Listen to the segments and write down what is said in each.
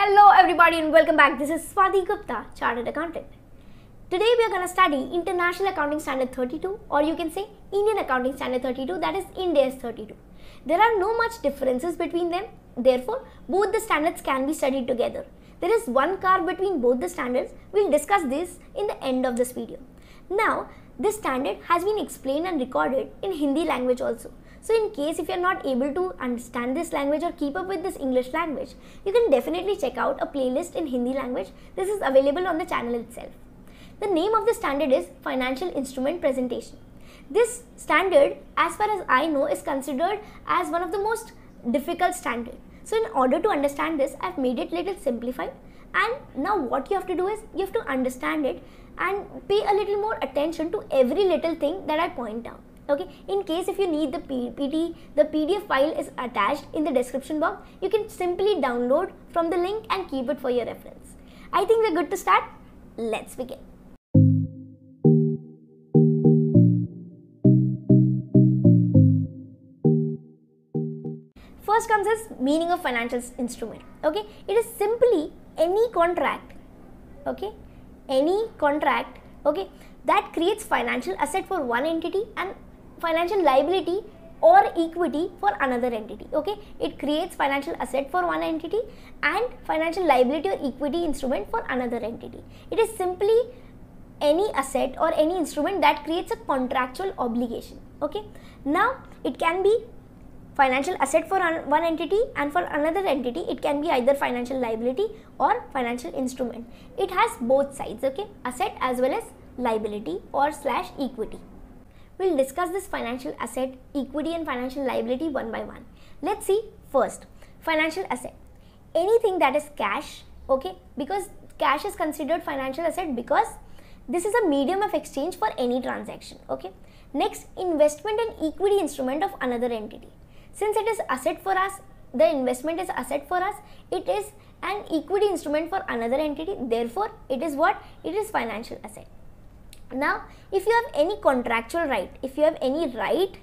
Hello everybody and welcome back. This is Swati Gupta, Chartered Accountant. Today we are going to study International Accounting Standard 32 or you can say Indian Accounting Standard 32 that is Ind AS 32. There are no much differences between them. Therefore, both the standards can be studied together. There is one car between both the standards. We'll discuss this in the end of this video. Now, this standard has been explained and recorded in Hindi language also. So in case if you're not able to understand this language or keep up with this English language, you can definitely check out a playlist in Hindi language. This is available on the channel itself. The name of the standard is Financial Instrument Presentation. This standard, as far as I know, is considered as one of the most difficult standard. So in order to understand this, I've made it little simplified. And now what you have to do is you have to understand it and pay a little more attention to every little thing that I point out okay? In case if you need the PPT the PDF file is attached in the description box. You can simply download from the link and keep it for your reference. I think we're good to start. Let's begin. First comes as meaning of financial instrument. Okay? It is simply any contract. Okay? Any contract. Okay? That creates financial asset for one entity and financial liability or equity for another entity okay? It creates financial asset for one entity and financial liability or equity instrument for another entity. It is simply any asset or any instrument that creates a contractual obligation okay? Now it can be financial asset for one entity and for another entity it can be either financial liability or financial instrument. It has both sides okay? Asset as well as liability or slash equity we'll discuss this financial asset equity and financial liability one by one. Let's see first financial asset. Anything that is cash okay because cash is considered financial asset because this is a medium of exchange for any transaction okay. Next investment and equity instrument of another entity. Since it is asset for us the investment is asset for us it is an equity instrument for another entity therefore it is what? It is financial asset now if you have any contractual right if you have any right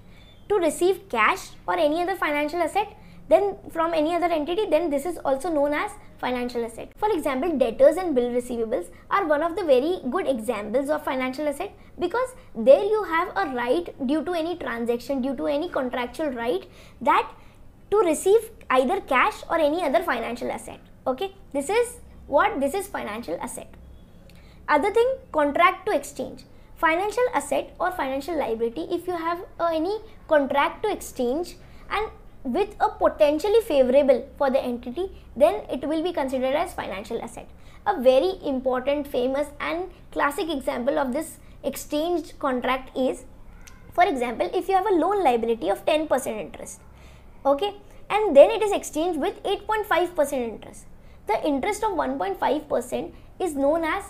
to receive cash or any other financial asset then from any other entity then this is also known as financial asset. For example debtors and bill receivables are one of the very good examples of financial asset because there you have a right due to any transaction due to any contractual right that to receive either cash or any other financial asset. Okay? This is what this is financial asset other thing contract to exchange. Financial asset or financial liability if you have uh, any contract to exchange and with a potentially favorable for the entity then it will be considered as financial asset. A very important famous and classic example of this exchanged contract is for example if you have a loan liability of 10% interest okay and then it is exchanged with 8.5% interest. The interest of 1.5% is known as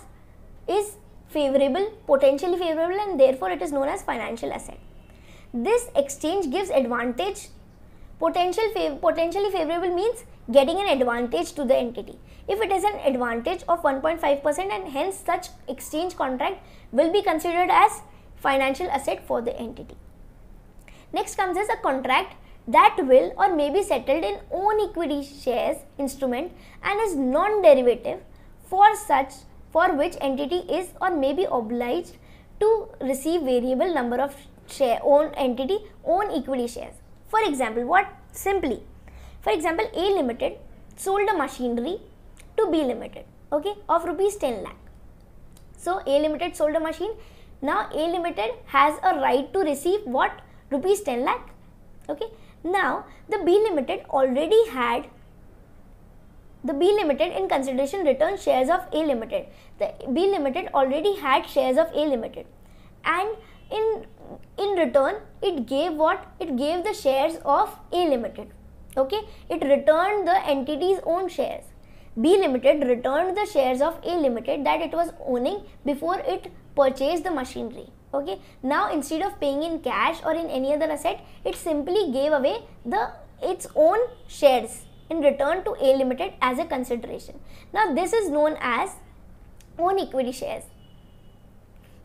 is favorable, potentially favorable and therefore it is known as financial asset. This exchange gives advantage, potential fav potentially favorable means getting an advantage to the entity. If it is an advantage of 1.5% and hence such exchange contract will be considered as financial asset for the entity. Next comes as a contract that will or may be settled in own equity shares instrument and is non-derivative for such for which entity is or may be obliged to receive variable number of share own entity own equity shares. For example, what simply, for example, A Limited sold a machinery to B Limited, okay, of rupees 10 lakh. So A Limited sold a machine. Now A Limited has a right to receive what rupees 10 lakh. Okay. Now the B Limited already had the B Limited in consideration returned shares of A Limited. The B Limited already had shares of A Limited. And in in return it gave what? It gave the shares of A Limited. Okay? It returned the entity's own shares. B Limited returned the shares of A Limited that it was owning before it purchased the machinery. Okay? Now instead of paying in cash or in any other asset it simply gave away the its own shares in return to A Limited as a consideration. Now this is known as own equity shares.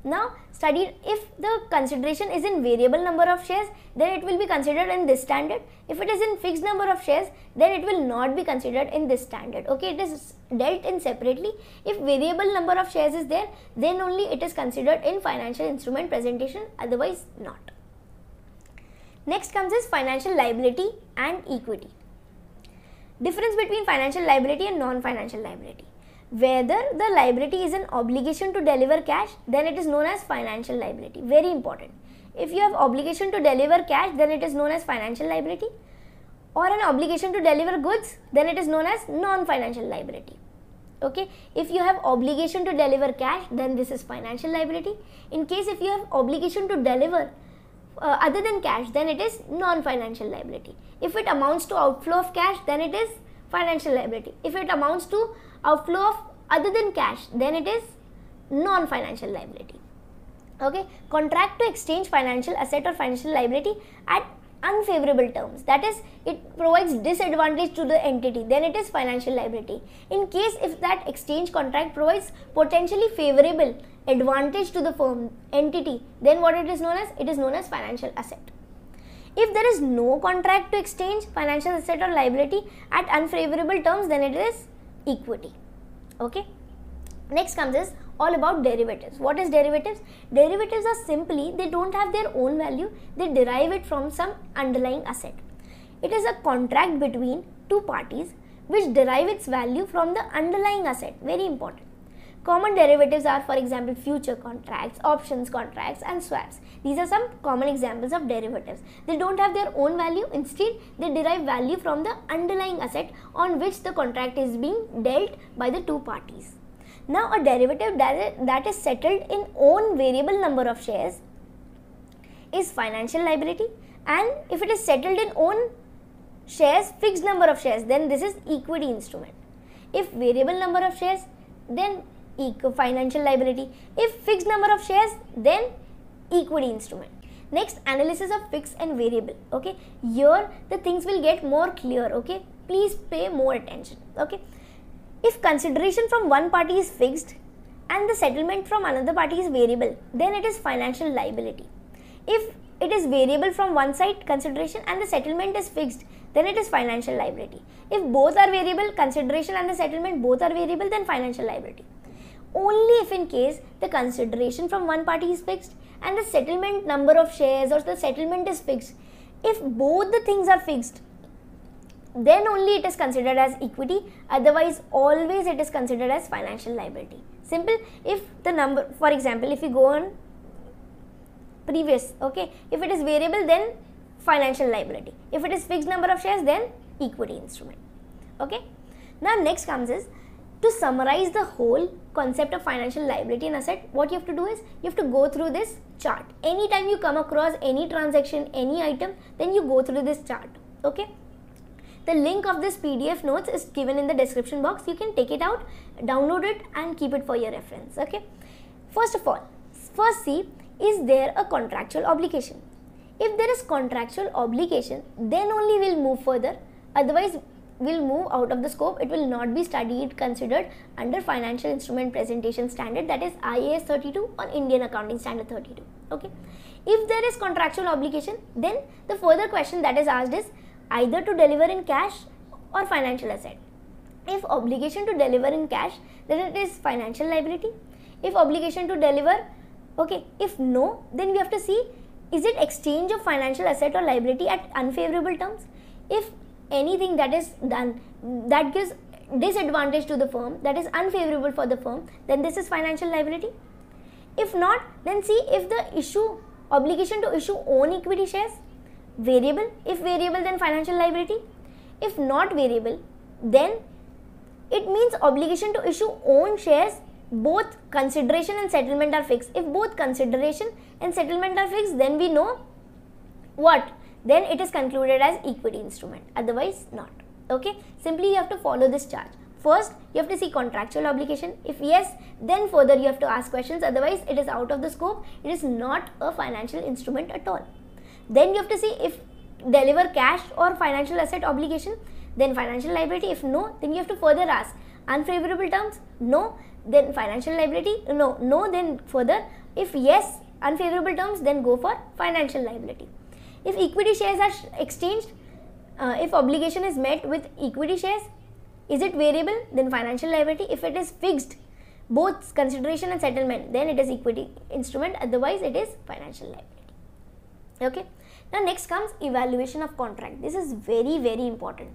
Now study if the consideration is in variable number of shares then it will be considered in this standard. If it is in fixed number of shares then it will not be considered in this standard. Okay, it is dealt in separately. If variable number of shares is there then only it is considered in financial instrument presentation otherwise not. Next comes is financial liability and equity. Difference between financial liability and non-financial liability. Whether the liability is an obligation to deliver cash then it is known as financial liability. Very important. If you have obligation to deliver cash then it is known as financial liability. Or an obligation to deliver goods then it is known as non-financial liability. Okay? If you have obligation to deliver cash then this is financial liability. In case if you have obligation to deliver uh, other than cash then it is non-financial liability if it amounts to outflow of cash then it is financial liability. If it amounts to outflow of other than cash then it is non-financial liability. Okay? Contract to exchange financial asset or financial liability at unfavorable terms. That is it provides disadvantage to the entity then it is financial liability. In case if that exchange contract provides potentially favorable advantage to the firm entity then what it is known as? It is known as financial asset if there is no contract to exchange financial asset or liability at unfavorable terms then it is equity. Okay? Next comes is all about derivatives. What is derivatives? Derivatives are simply they don't have their own value. They derive it from some underlying asset. It is a contract between two parties which derive its value from the underlying asset. Very important. Common derivatives are for example future contracts, options contracts and swaps. These are some common examples of derivatives. They don't have their own value instead they derive value from the underlying asset on which the contract is being dealt by the two parties. Now a derivative that is settled in own variable number of shares is financial liability and if it is settled in own shares fixed number of shares then this is equity instrument. If variable number of shares then financial liability. If fixed number of shares, then equity instrument. Next, analysis of fixed and variable. Okay, here the things will get more clear. Okay, please pay more attention. Okay, if consideration from one party is fixed and the settlement from another party is variable, then it is financial liability. If it is variable from one side consideration and the settlement is fixed, then it is financial liability. If both are variable, consideration and the settlement both are variable, then financial liability only if in case the consideration from one party is fixed and the settlement number of shares or the settlement is fixed. If both the things are fixed, then only it is considered as equity otherwise always it is considered as financial liability. Simple. If the number for example if you go on previous okay if it is variable then financial liability. If it is fixed number of shares then equity instrument okay. Now next comes is to summarize the whole concept of financial liability and asset, what you have to do is you have to go through this chart. Anytime you come across any transaction, any item, then you go through this chart. Okay. The link of this PDF notes is given in the description box. You can take it out, download it and keep it for your reference. Okay. First of all, first see, is there a contractual obligation? If there is contractual obligation, then only we'll move further. Otherwise, will move out of the scope. It will not be studied, considered under financial instrument presentation standard that is IAS 32 or Indian Accounting Standard 32. Okay. If there is contractual obligation, then the further question that is asked is either to deliver in cash or financial asset. If obligation to deliver in cash, then it is financial liability. If obligation to deliver, okay, if no, then we have to see is it exchange of financial asset or liability at unfavorable terms? If anything that is done that gives disadvantage to the firm that is unfavorable for the firm then this is financial liability. If not then see if the issue obligation to issue own equity shares variable. If variable then financial liability. If not variable then it means obligation to issue own shares both consideration and settlement are fixed. If both consideration and settlement are fixed then we know what then it is concluded as equity instrument otherwise not. Okay? Simply you have to follow this chart first you have to see contractual obligation. If yes then further you have to ask questions. Otherwise it is out of the scope. It is not a financial instrument at all. Then you have to see if deliver cash or financial asset obligation then financial liability. If no then you have to further ask. Unfavorable terms? No. Then financial liability? No. No then further. If yes unfavorable terms then go for financial liability if equity shares are exchanged uh, if obligation is met with equity shares is it variable? Then financial liability if it is fixed both consideration and settlement then it is equity instrument otherwise it is financial liability. Okay? Now next comes evaluation of contract. This is very very important.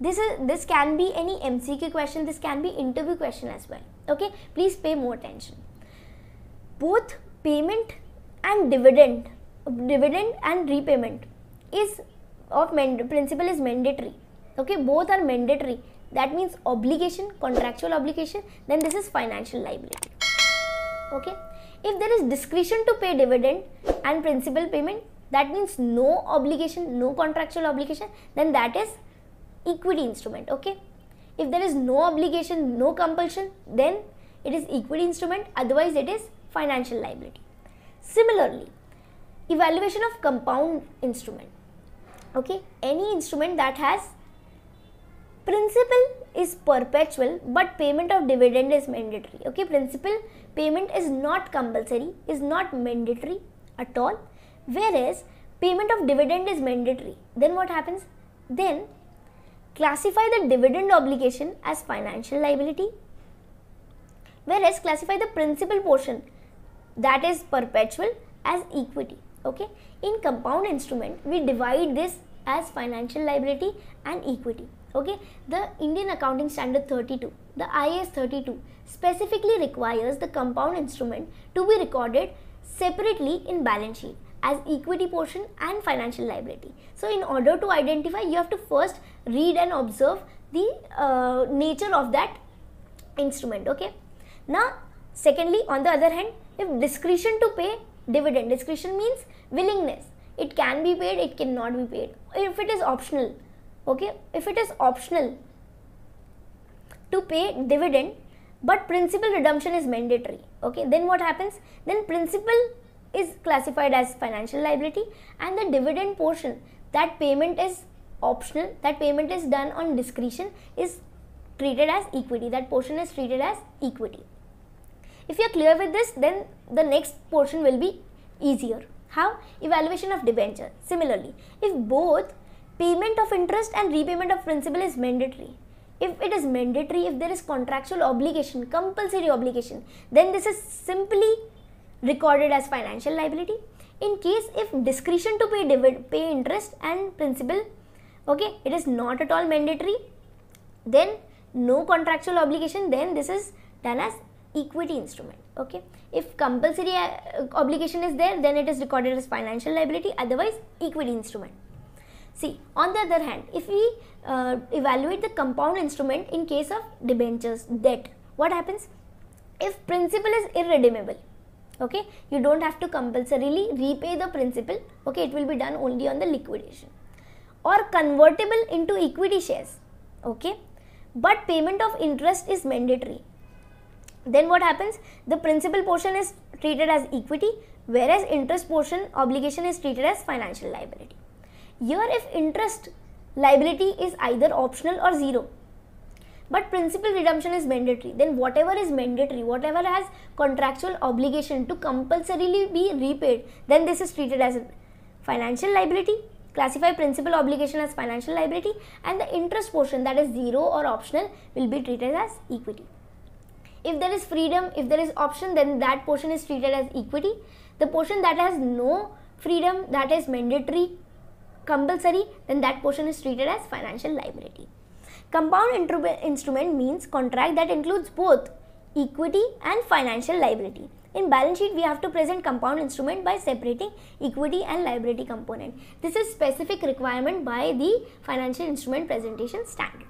This is this can be any mcq question this can be interview question as well. Okay? Please pay more attention. Both payment and dividend dividend and repayment is of principal is mandatory. Okay both are mandatory. That means obligation contractual obligation then this is financial liability. Okay if there is discretion to pay dividend and principal payment that means no obligation no contractual obligation then that is equity instrument. Okay if there is no obligation no compulsion then it is equity instrument otherwise it is financial liability. Similarly evaluation of compound instrument. Okay? Any instrument that has principal is perpetual but payment of dividend is mandatory. Okay? Principal payment is not compulsory is not mandatory at all. Whereas payment of dividend is mandatory. Then what happens? Then classify the dividend obligation as financial liability. Whereas classify the principal portion that is perpetual as equity okay in compound instrument we divide this as financial liability and equity okay the indian accounting standard 32 the IAS 32 specifically requires the compound instrument to be recorded separately in balance sheet as equity portion and financial liability. So in order to identify, you have to first read and observe the uh, nature of that instrument. Okay. Now, secondly, on the other hand, if discretion to pay dividend, discretion means willingness. It can be paid, it cannot be paid. If it is optional, okay, if it is optional to pay dividend, but principal redemption is mandatory, okay, then what happens? Then principal is classified as financial liability and the dividend portion that payment is optional that payment is done on discretion is treated as equity that portion is treated as equity if you are clear with this then the next portion will be easier. How? Evaluation of debenture. Similarly if both payment of interest and repayment of principal is mandatory if it is mandatory if there is contractual obligation compulsory obligation then this is simply recorded as financial liability. In case if discretion to pay dividend, pay interest and principal, okay, it is not at all mandatory, then no contractual obligation, then this is done as equity instrument okay? If compulsory uh, obligation is there then it is recorded as financial liability otherwise equity instrument. See on the other hand if we uh, evaluate the compound instrument in case of debentures debt what happens? If principal is irredeemable okay you don't have to compulsorily repay the principal okay it will be done only on the liquidation. Or convertible into equity shares okay but payment of interest is mandatory then what happens? The principal portion is treated as equity whereas interest portion obligation is treated as financial liability. Here if interest liability is either optional or zero but principal redemption is mandatory then whatever is mandatory whatever has contractual obligation to compulsorily be repaid then this is treated as financial liability classify principal obligation as financial liability and the interest portion that is zero or optional will be treated as equity if there is freedom if there is option then that portion is treated as equity the portion that has no freedom that is mandatory compulsory then that portion is treated as financial liability Compound instrument means contract that includes both equity and financial liability. In balance sheet, we have to present compound instrument by separating equity and liability component. This is specific requirement by the financial instrument presentation standard.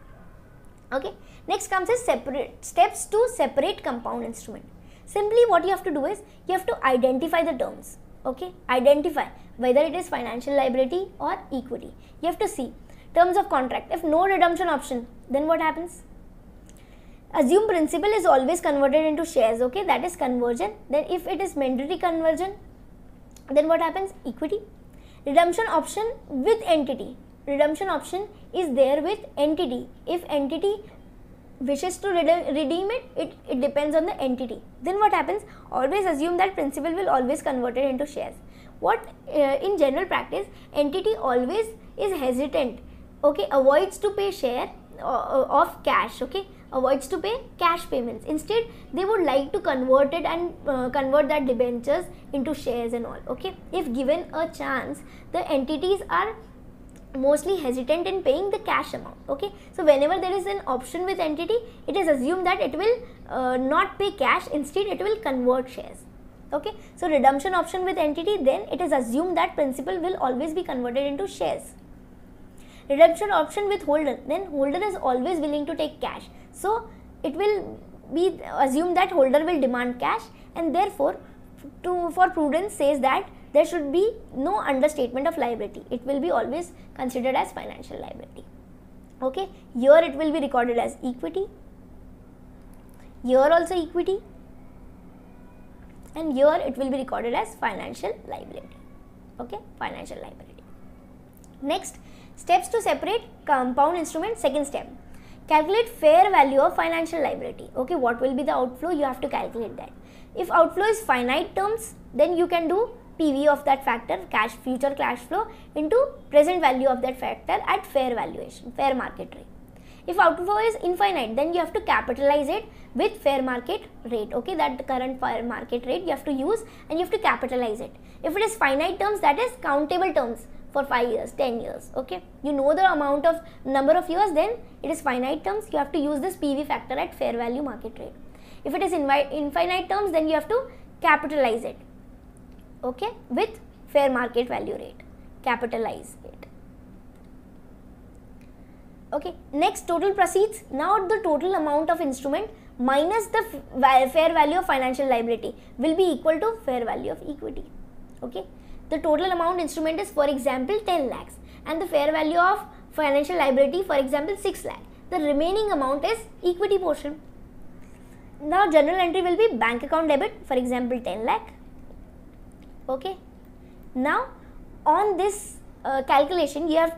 Okay. Next comes is separate steps to separate compound instrument. Simply what you have to do is you have to identify the terms. Okay. Identify whether it is financial liability or equity. You have to see terms of contract. If no redemption option, then what happens? Assume principal is always converted into shares, okay, that is conversion. Then if it is mandatory conversion, then what happens? Equity. Redemption option with entity. Redemption option is there with entity. If entity wishes to redeem it, it, it depends on the entity. Then what happens? Always assume that principal will always convert it into shares. What uh, in general practice, entity always is hesitant, okay, avoids to pay share uh, uh of cash, okay, avoids to pay cash payments. Instead, they would like to convert it and uh, convert that debentures into shares and all, okay. If given a chance, the entities are mostly hesitant in paying the cash amount okay? So whenever there is an option with entity it is assumed that it will uh, not pay cash instead it will convert shares okay? So redemption option with entity then it is assumed that principal will always be converted into shares. Redemption option with holder then holder is always willing to take cash. So it will be assumed that holder will demand cash and therefore to for prudence says that there should be no understatement of liability. It will be always considered as financial liability. Okay, here it will be recorded as equity, here also equity, and here it will be recorded as financial liability. Okay, financial liability. Next, steps to separate compound instrument. Second step, calculate fair value of financial liability. Okay, what will be the outflow? You have to calculate that. If outflow is finite terms, then you can do PV of that factor, cash future cash flow into present value of that factor at fair valuation, fair market rate. If outflow is infinite, then you have to capitalize it with fair market rate. Okay, that current fair market rate you have to use and you have to capitalize it. If it is finite terms, that is countable terms for 5 years, 10 years. Okay, you know the amount of number of years, then it is finite terms. You have to use this PV factor at fair value market rate. If it is infinite terms, then you have to capitalize it okay? With fair market value rate. Capitalize it okay? Next total proceeds. Now the total amount of instrument minus the fair value of financial liability will be equal to fair value of equity. Okay? The total amount instrument is for example 10 lakhs. And the fair value of financial liability for example 6 lakh. The remaining amount is equity portion. Now general entry will be bank account debit for example 10 lakh okay. Now on this uh, calculation you have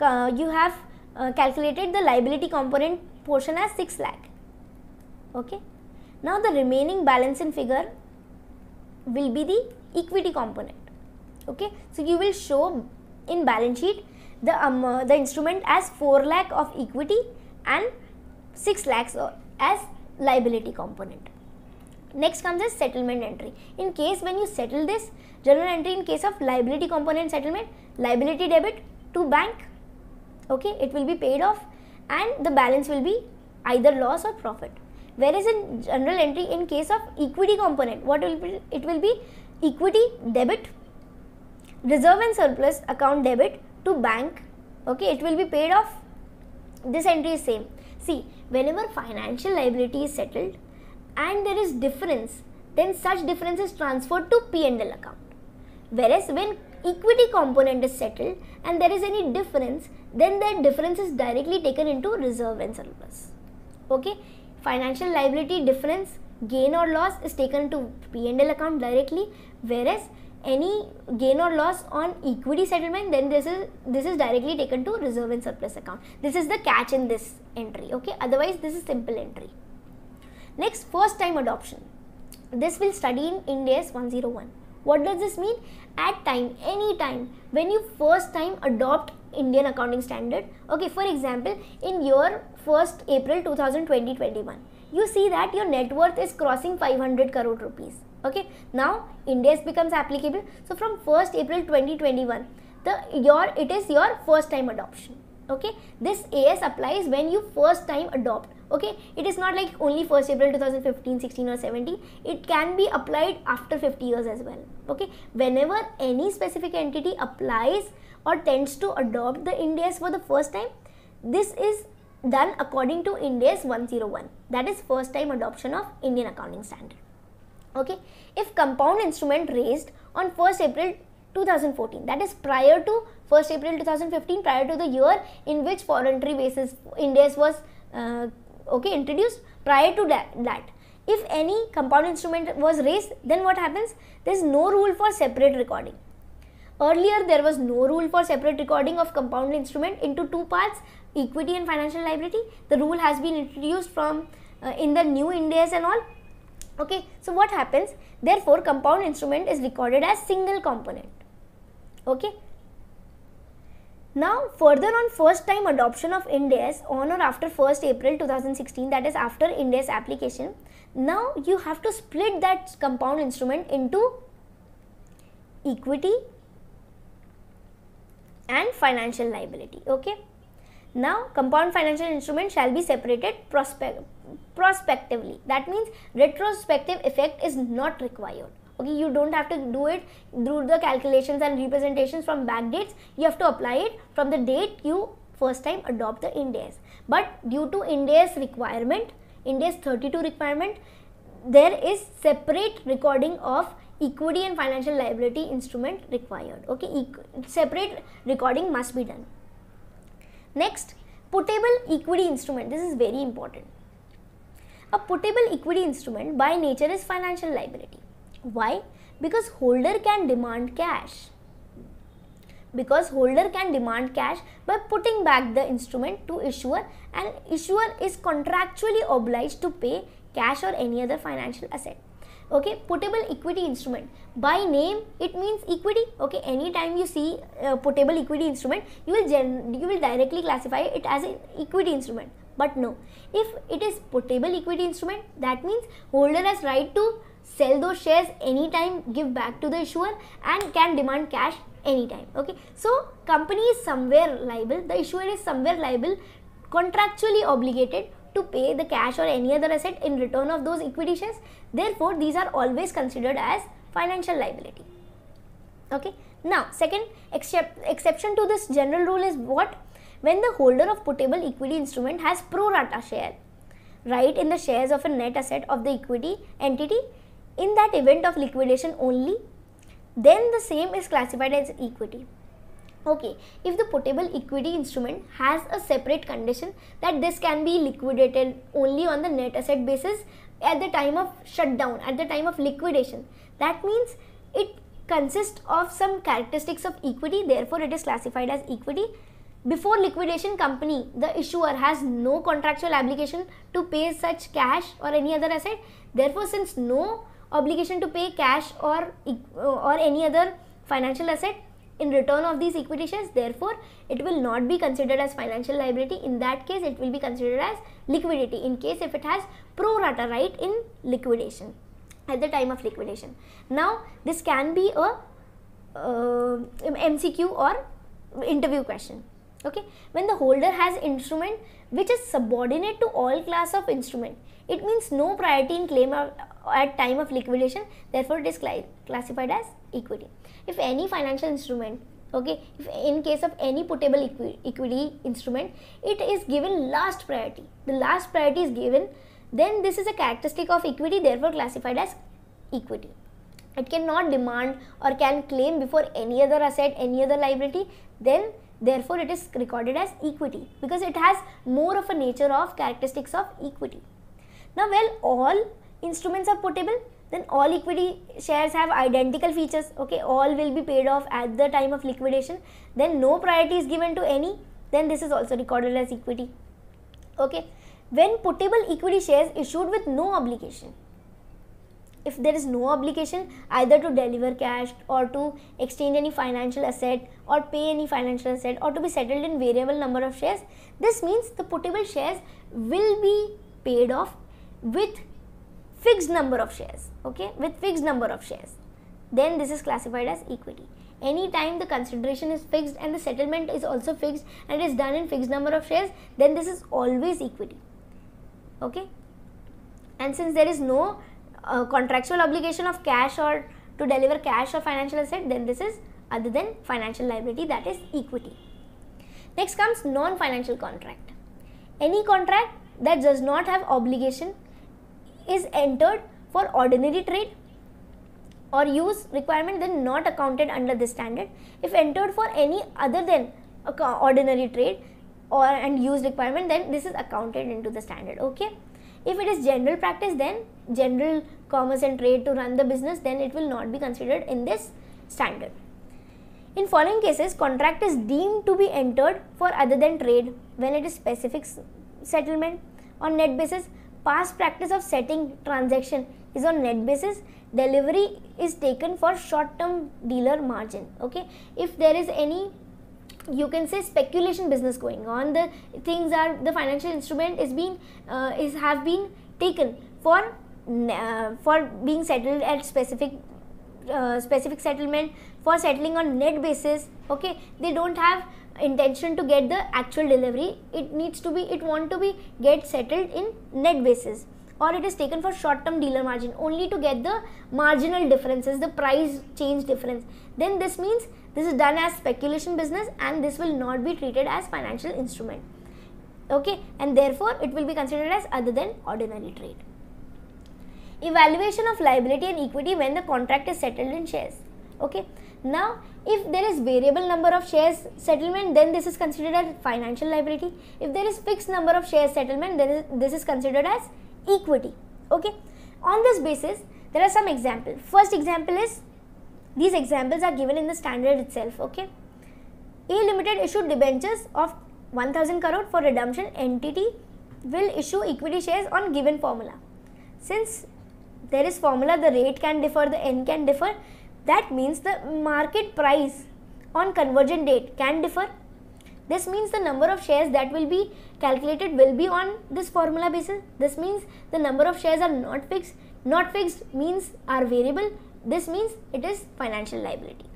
uh, you have uh, calculated the liability component portion as 6 lakh. Okay. Now the remaining balance in figure will be the equity component. Okay. So you will show in balance sheet the um, uh, the instrument as 4 lakh of equity and 6 lakhs as liability component Next comes a settlement entry. In case when you settle this, general entry in case of liability component settlement, liability debit to bank, okay, it will be paid off and the balance will be either loss or profit. Whereas in general entry in case of equity component, what will be? It will be equity debit, reserve and surplus account debit to bank, okay, it will be paid off. This entry is same. See, whenever financial liability is settled, and there is difference, then such difference is transferred to P&L account. Whereas when equity component is settled and there is any difference, then that difference is directly taken into reserve and surplus. Okay, financial liability difference, gain or loss is taken to P&L account directly, whereas any gain or loss on equity settlement then this is this is directly taken to reserve and surplus account. This is the catch in this entry. Okay? Otherwise this is simple entry Next, first time adoption. This will study in Ind AS 101. What does this mean? At time, any time, when you first time adopt Indian accounting standard. Okay, for example, in your 1st April 2020-21, you see that your net worth is crossing 500 crore rupees. Okay, now Ind AS becomes applicable. So from 1st April 2021, the your it is your first time adoption. Okay, this AS applies when you first time adopt. Okay? It is not like only 1st april 2015 16 or 17 it can be applied after 50 years as well. Okay? Whenever any specific entity applies or tends to adopt the Ind AS for the first time this is done according to Ind AS 101 that is first time adoption of indian accounting standard. Okay? If compound instrument raised on 1st april 2014 that is prior to 1st april 2015 prior to the year in which foreign entry basis Ind AS was uh, okay introduced. Prior to that, that if any compound instrument was raised then what happens? There is no rule for separate recording. Earlier there was no rule for separate recording of compound instrument into two parts equity and financial liability. The rule has been introduced from uh, in the new Ind AS and all. Okay so what happens? Therefore compound instrument is recorded as single component okay. Now further on first time adoption of Ind AS on or after 1st April 2016 that is after Ind AS application. Now you have to split that compound instrument into equity and financial liability. Okay. Now compound financial instrument shall be separated prospect prospectively. That means retrospective effect is not required okay you don't have to do it through the calculations and representations from back dates. You have to apply it from the date you first time adopt the Ind AS but due to Ind AS requirement Ind 32 requirement there is separate recording of equity and financial liability instrument required. Okay separate recording must be done. Next putable equity instrument. This is very important. A putable equity instrument by nature is financial liability why? Because holder can demand cash. Because holder can demand cash by putting back the instrument to issuer and issuer is contractually obliged to pay cash or any other financial asset. Okay putable equity instrument. By name it means equity. Okay anytime you see a putable equity instrument you will you will directly classify it as an equity instrument. But no. If it is putable equity instrument that means holder has right to sell those shares anytime, give back to the issuer and can demand cash anytime. Okay. So, company is somewhere liable, the issuer is somewhere liable, contractually obligated to pay the cash or any other asset in return of those equity shares. Therefore, these are always considered as financial liability. Okay. Now, second except, exception to this general rule is what? When the holder of putable equity instrument has pro rata share, right in the shares of a net asset of the equity entity in that event of liquidation only, then the same is classified as equity. Okay, if the putable equity instrument has a separate condition that this can be liquidated only on the net asset basis at the time of shutdown, at the time of liquidation, that means it consists of some characteristics of equity, therefore it is classified as equity. Before liquidation company, the issuer has no contractual obligation to pay such cash or any other asset. Therefore, since no obligation to pay cash or or any other financial asset in return of these equity shares therefore it will not be considered as financial liability. In that case it will be considered as liquidity in case if it has pro rata right in liquidation at the time of liquidation. Now this can be a uh, mcq or interview question. Okay? When the holder has instrument which is subordinate to all class of instrument it means no priority in claim at time of liquidation therefore it is cl classified as equity. If any financial instrument okay if in case of any putable equi equity instrument it is given last priority. The last priority is given then this is a characteristic of equity therefore classified as equity. It cannot demand or can claim before any other asset any other liability then therefore it is recorded as equity because it has more of a nature of characteristics of equity. Now well all instruments are putable then all equity shares have identical features okay? All will be paid off at the time of liquidation. Then no priority is given to any then this is also recorded as equity okay? When putable equity shares issued with no obligation if there is no obligation either to deliver cash or to exchange any financial asset or pay any financial asset or to be settled in variable number of shares this means the putable shares will be paid off with fixed number of shares okay? With fixed number of shares. Then this is classified as equity. Anytime the consideration is fixed and the settlement is also fixed and is done in fixed number of shares then this is always equity okay? And since there is no uh, contractual obligation of cash or to deliver cash or financial asset then this is other than financial liability that is equity. Next comes non financial contract. Any contract that does not have obligation is entered for ordinary trade or use requirement then not accounted under this standard. If entered for any other than ordinary trade or and use requirement then this is accounted into the standard okay. If it is general practice then general commerce and trade to run the business then it will not be considered in this standard. In following cases, contract is deemed to be entered for other than trade when it is specific settlement on net basis. Past practice of setting transaction is on net basis. Delivery is taken for short term dealer margin. Okay, if there is any you can say speculation business going on the things are the financial instrument is being uh, is have been taken for uh, for being settled at specific uh, specific settlement for settling on net basis okay they don't have intention to get the actual delivery it needs to be it want to be get settled in net basis. Or it is taken for short term dealer margin only to get the marginal differences the price change difference. Then this means this is done as speculation business and this will not be treated as financial instrument. Okay? And therefore it will be considered as other than ordinary trade. Evaluation of liability and equity when the contract is settled in shares. Okay now if there is variable number of shares settlement then this is considered as financial liability. If there is fixed number of shares settlement then this is considered as equity. Okay? On this basis there are some examples first example is these examples are given in the standard itself. Okay? A limited issued debentures of 1000 crore for redemption entity will issue equity shares on given formula. Since there is formula the rate can differ the n can differ that means the market price on conversion date can differ. This means the number of shares that will be calculated will be on this formula basis. This means the number of shares are not fixed. Not fixed means are variable. This means it is financial liability.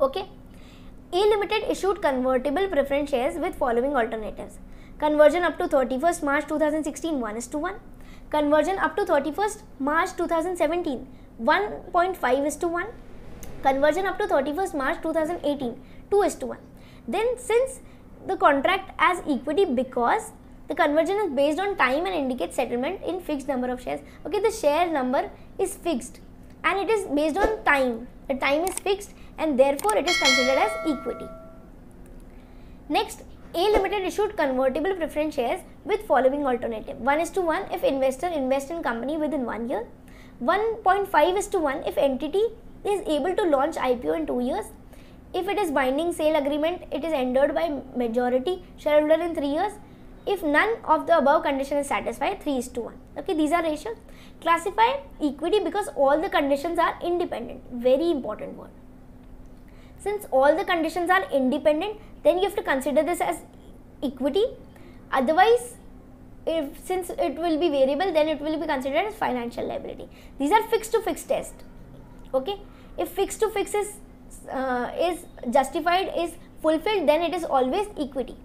Okay? A limited issued convertible preference shares with following alternatives. Conversion up to 31st march 2016 1 is to 1 Conversion up to 31st March 2017 1.5 is to 1. Conversion up to 31st March 2018 2 is to 1. Then since the contract as equity because the conversion is based on time and indicates settlement in fixed number of shares. Okay, the share number is fixed and it is based on time. The time is fixed and therefore it is considered as equity. Next, a limited issued convertible preference shares with following alternative 1 is to 1 if investor invest in company within 1 year 1.5 is to 1 if entity is able to launch IPO in 2 years. If it is binding sale agreement it is entered by majority shareholder in 3 years. If none of the above condition is satisfied 3 is to 1 okay these are ratios. Classify equity because all the conditions are independent. Very important word. Since all the conditions are independent then you have to consider this as equity. Otherwise if since it will be variable then it will be considered as financial liability. These are fixed to fixed test okay? If fixed to fixed is uh, is justified is fulfilled then it is always equity.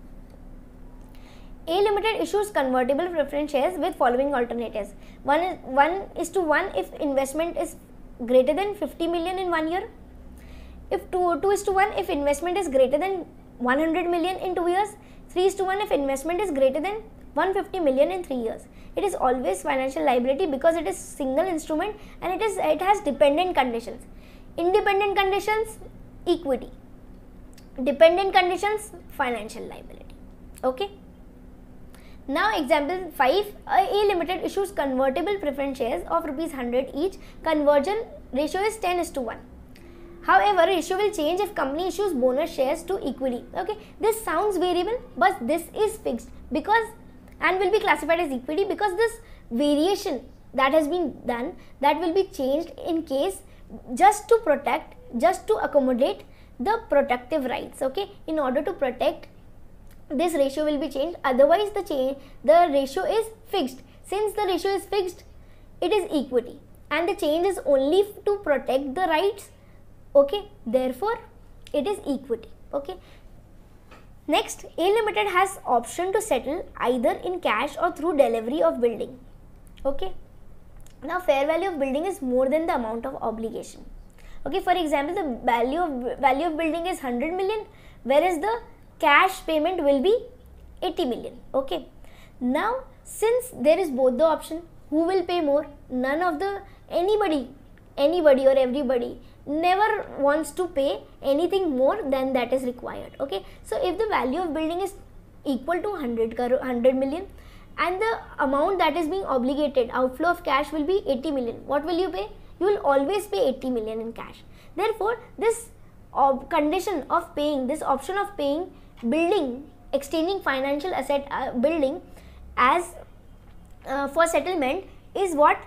A limited issues convertible preference shares with following alternatives. One is one is to one if investment is greater than 50 million in one year. If 2, 2 is to 1 if investment is greater than 100 million in 2 years. 3 is to 1 if investment is greater than 150 million in 3 years. It is always financial liability because it is single instrument and it is it has dependent conditions. Independent conditions equity. Dependent conditions financial liability. Okay? Now example 5 a limited issues convertible preference shares of rupees 100 each. Conversion ratio is 10 is to 1 However, ratio will change if company issues bonus shares to equity. Okay, this sounds variable, but this is fixed because and will be classified as equity because this variation that has been done that will be changed in case just to protect, just to accommodate the protective rights. Okay, in order to protect this ratio will be changed. Otherwise, the change the ratio is fixed. Since the ratio is fixed, it is equity and the change is only to protect the rights okay therefore it is equity okay next a limited has option to settle either in cash or through delivery of building. Okay? Now fair value of building is more than the amount of obligation. Okay for example the value of value of building is 100 million whereas the cash payment will be 80 million. Okay? Now since there is both the option who will pay more? None of the anybody anybody or everybody never wants to pay anything more than that is required okay? So if the value of building is equal to 100 crore 100 million and the amount that is being obligated outflow of cash will be 80 million what will you pay? You will always pay 80 million in cash. Therefore this condition of paying this option of paying building exchanging financial asset uh, building as uh, for settlement is what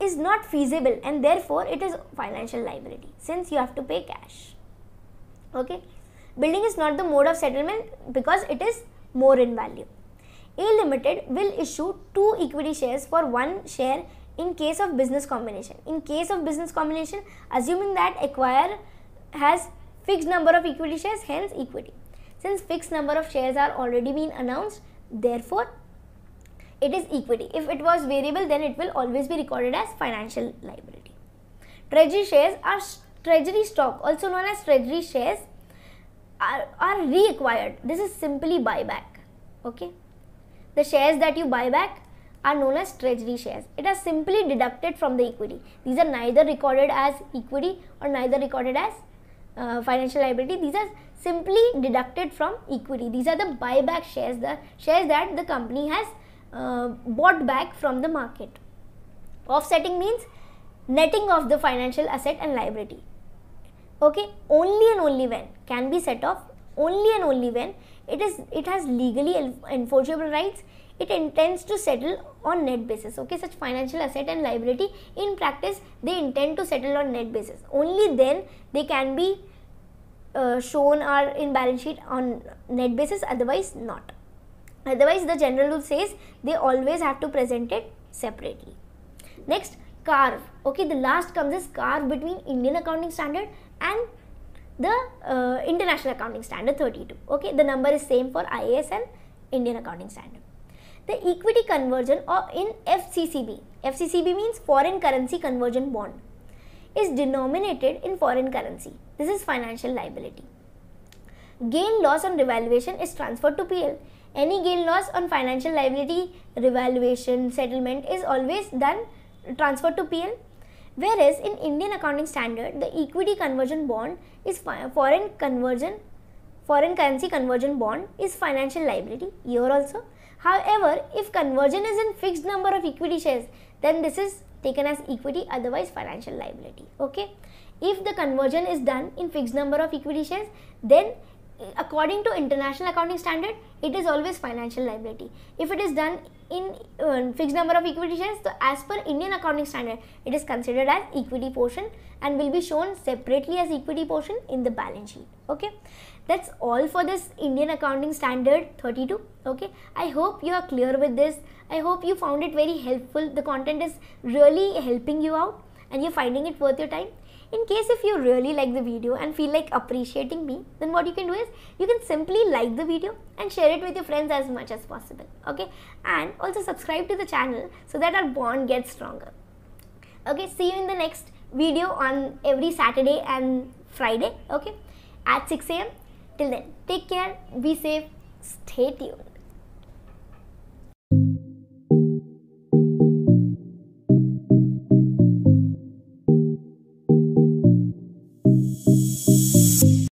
is not feasible and therefore it is financial liability since you have to pay cash. Okay? Building is not the mode of settlement because it is more in value. A limited will issue two equity shares for one share in case of business combination. In case of business combination assuming that acquire has fixed number of equity shares hence equity. Since fixed number of shares are already been announced therefore it is equity. If it was variable, then it will always be recorded as financial liability. Treasury shares are treasury stock, also known as treasury shares, are, are reacquired. This is simply buyback. Okay. The shares that you buy back are known as treasury shares. It is simply deducted from the equity. These are neither recorded as equity or neither recorded as uh, financial liability. These are simply deducted from equity. These are the buyback shares, the shares that the company has uh, bought back from the market. Offsetting means netting of the financial asset and liability. Okay, only and only when can be set off. Only and only when it is it has legally enforceable rights. It intends to settle on net basis. Okay, such financial asset and liability in practice they intend to settle on net basis. Only then they can be uh, shown or in balance sheet on net basis. Otherwise, not. Otherwise, the general rule says they always have to present it separately. Next, carve. Okay, the last comes is carve between Indian accounting standard and the uh, international accounting standard 32. Okay, the number is same for IAS and Indian accounting standard. The equity conversion or in FCCB, FCCB means foreign currency conversion bond, is denominated in foreign currency. This is financial liability. Gain loss on revaluation is transferred to PL any gain loss on financial liability revaluation settlement is always done transferred to PL. Whereas in Indian accounting standard, the equity conversion bond is foreign conversion, foreign currency conversion bond is financial liability here also. However, if conversion is in fixed number of equity shares, then this is taken as equity, otherwise financial liability. Okay. If the conversion is done in fixed number of equity shares, then according to international accounting standard it is always financial liability. If it is done in uh, fixed number of equity shares so as per indian accounting standard it is considered as equity portion and will be shown separately as equity portion in the balance sheet. Okay? That's all for this indian accounting standard 32 okay? I hope you are clear with this. I hope you found it very helpful. The content is really helping you out and you're finding it worth your time in case if you really like the video and feel like appreciating me, then what you can do is you can simply like the video and share it with your friends as much as possible. Okay, and also subscribe to the channel so that our bond gets stronger. Okay, see you in the next video on every Saturday and Friday. Okay, at 6 a.m. Till then, take care, be safe, stay tuned.